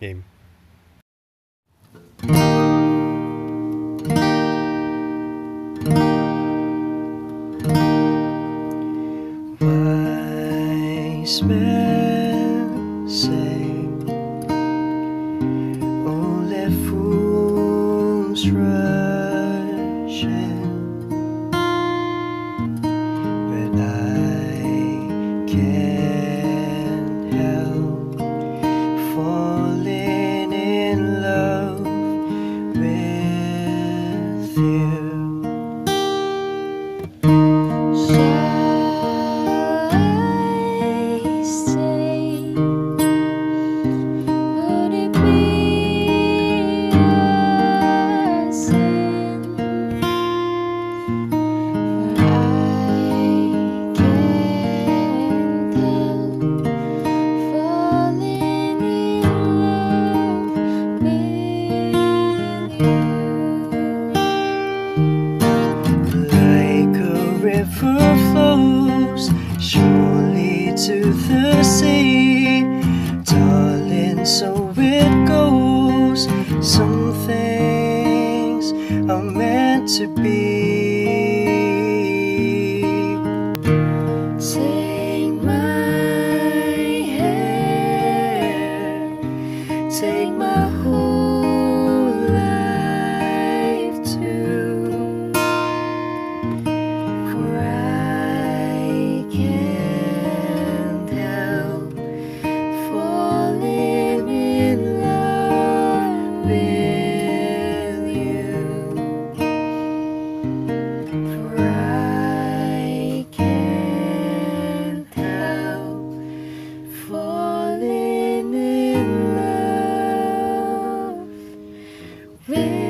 Game. Wise men say, Oh, let fools rush river flows surely to the sea, darling. So it goes. Some things are meant to be. We.